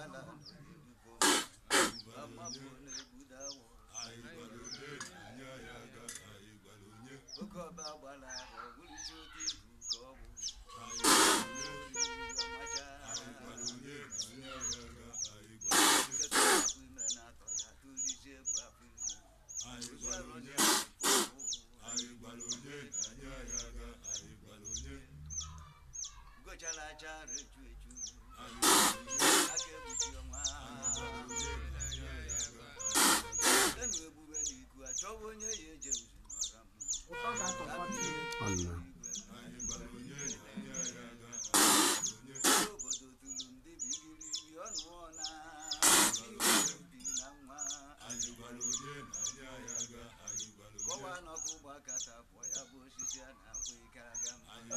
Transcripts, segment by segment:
Yeah. ọnwa n'ọkụ ụgbọ akata pụọ ya bụ osisi a na-akpụ ịgaraga ma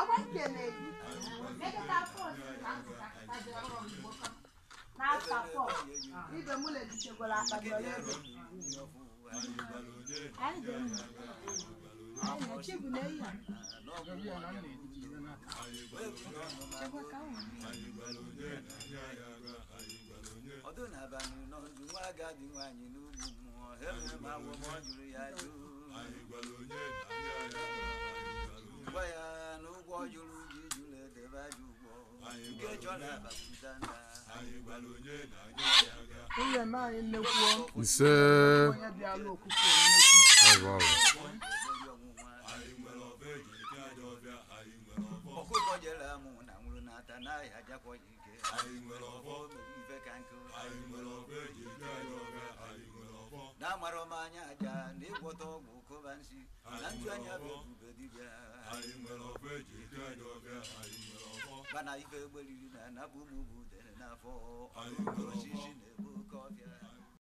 agwa nke na-ebu mụ na ndị na ọdụ na-abalị n'ọdụ nwa agadi nwaanyị n'ugwu mmụọ ha ma agwọ ọ jụrụ ya jụụ gwa ya na ụgwọ jụrụ ji jụrụ edebe ajọ ụgwọ nke chọ na-abapụta na ụlọ eme anyị ise na ọkụkọ na nwụrụ n'ata n'ahịa ajakwa ike ife ka na aja na ịgwọta ọgwụ kọbansi na ntụ anya bụ ebube dibịa mana ife egberiri na anabụ ụmụ bụ udere n'afọ osisi na-ebu oke ọbịa